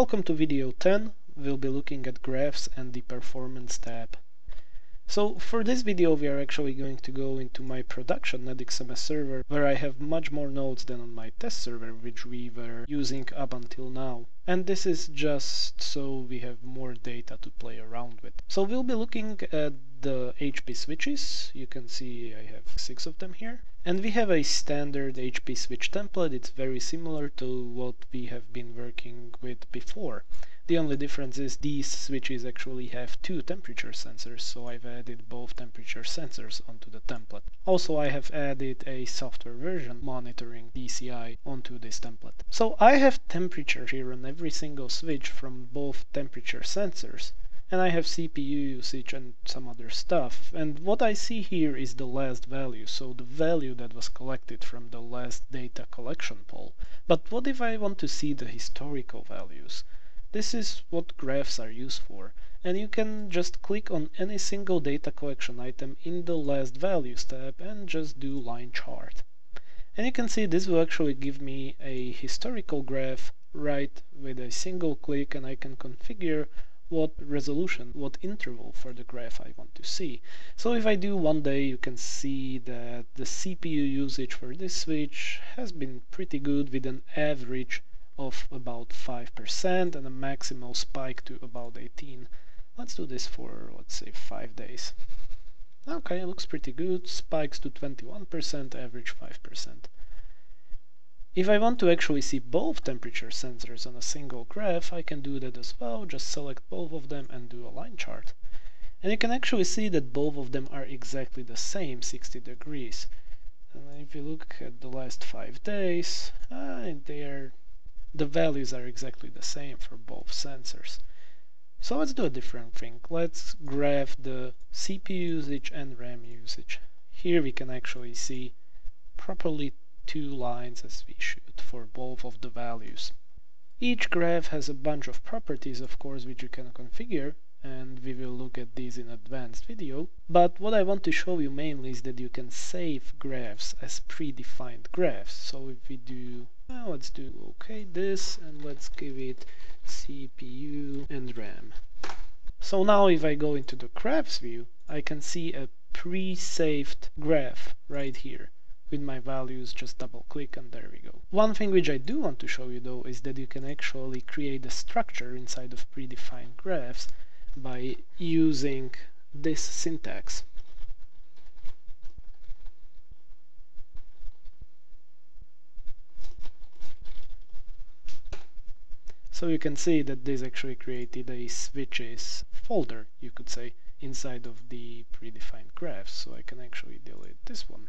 Welcome to video 10. We'll be looking at graphs and the performance tab. So for this video we are actually going to go into my production NetXMS server where I have much more nodes than on my test server which we were using up until now. And this is just so we have more data to play around with. So we'll be looking at the HP switches. You can see I have six of them here. And we have a standard HP switch template. It's very similar to what we have been working with before. The only difference is these switches actually have two temperature sensors, so I've added both temperature sensors onto the template. Also I have added a software version monitoring DCI onto this template. So I have temperature here on every single switch from both temperature sensors and I have CPU usage and some other stuff. And what I see here is the last value. So the value that was collected from the last data collection poll. But what if I want to see the historical values? This is what graphs are used for. And you can just click on any single data collection item in the last values tab and just do line chart. And you can see this will actually give me a historical graph right with a single click and I can configure what resolution, what interval for the graph I want to see. So if I do one day you can see that the CPU usage for this switch has been pretty good with an average of about 5% and a maximal spike to about 18. Let's do this for, let's say, 5 days. Okay, looks pretty good. Spikes to 21%, average 5%. If I want to actually see both temperature sensors on a single graph, I can do that as well. Just select both of them and do a line chart. And you can actually see that both of them are exactly the same, 60 degrees. And if you look at the last 5 days, uh, they are the values are exactly the same for both sensors. So let's do a different thing. Let's graph the CPU usage and RAM usage. Here we can actually see properly two lines as we should for both of the values. Each graph has a bunch of properties, of course, which you can configure, and we will look at these in advanced video. But what I want to show you mainly is that you can save graphs as predefined graphs. So if we do now let's do okay this and let's give it CPU and RAM. So now if I go into the graphs view, I can see a pre-saved graph right here with my values, just double click and there we go. One thing which I do want to show you though is that you can actually create a structure inside of predefined graphs by using this syntax. So you can see that this actually created a switches folder, you could say, inside of the predefined graphs. So I can actually delete this one.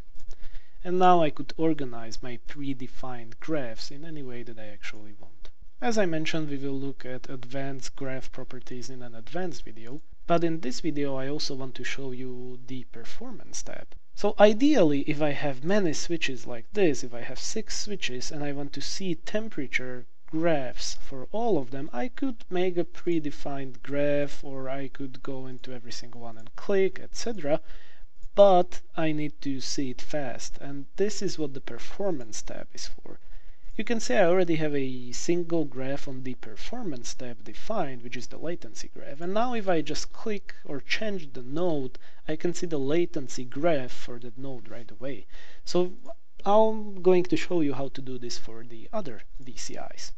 And now I could organize my predefined graphs in any way that I actually want. As I mentioned, we will look at advanced graph properties in an advanced video, but in this video I also want to show you the performance tab. So ideally, if I have many switches like this, if I have six switches and I want to see temperature graphs for all of them, I could make a predefined graph or I could go into every single one and click, etc. But I need to see it fast, and this is what the performance tab is for. You can see I already have a single graph on the performance tab defined, which is the latency graph. And now if I just click or change the node, I can see the latency graph for that node right away. So I'm going to show you how to do this for the other DCIs.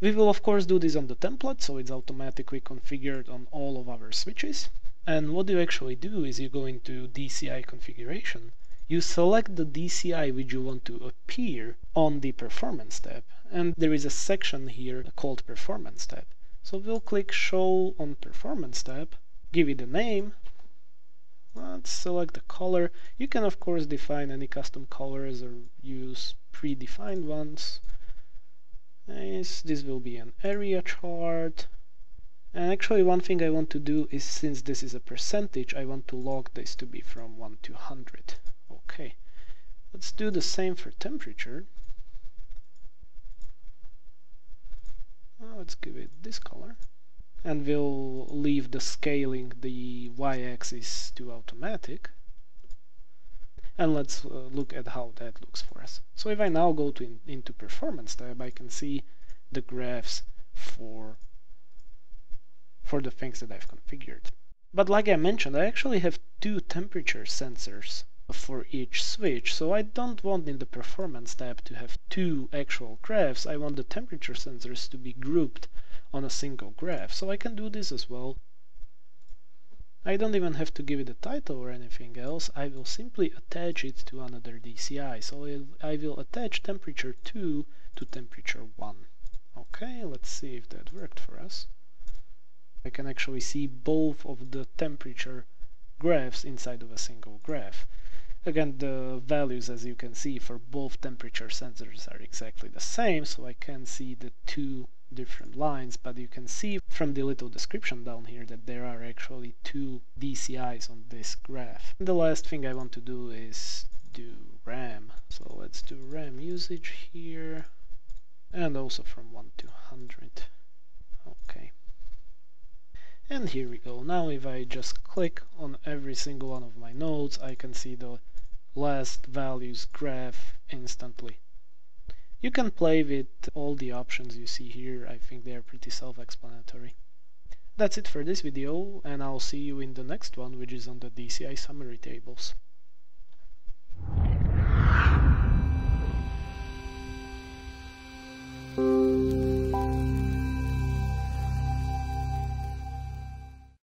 We will of course do this on the template, so it's automatically configured on all of our switches. And what you actually do is you go into DCI configuration, you select the DCI which you want to appear on the performance tab, and there is a section here called performance tab. So we'll click show on performance tab, give it a name, let's select the color. You can of course define any custom colors or use predefined ones. Nice. This will be an area chart. And actually one thing I want to do is since this is a percentage, I want to log this to be from 1 to 100. Okay. Let's do the same for temperature. let's give it this color. And we'll leave the scaling, the y-axis to automatic and let's uh, look at how that looks for us. So if I now go to in, into performance tab, I can see the graphs for for the things that I've configured. But like I mentioned, I actually have two temperature sensors for each switch, so I don't want in the performance tab to have two actual graphs, I want the temperature sensors to be grouped on a single graph, so I can do this as well. I don't even have to give it a title or anything else, I will simply attach it to another DCI, so I will attach temperature 2 to temperature 1. Okay, let's see if that worked for us. I can actually see both of the temperature graphs inside of a single graph. Again, the values, as you can see, for both temperature sensors are exactly the same, so I can see the two different lines, but you can see from the little description down here that there are actually two DCIs on this graph. And the last thing I want to do is do RAM. So let's do RAM usage here, and also from 1 to 100. Okay. And here we go. Now if I just click on every single one of my nodes, I can see the last values graph instantly. You can play with all the options you see here, I think they are pretty self-explanatory. That's it for this video, and I'll see you in the next one, which is on the DCI summary tables.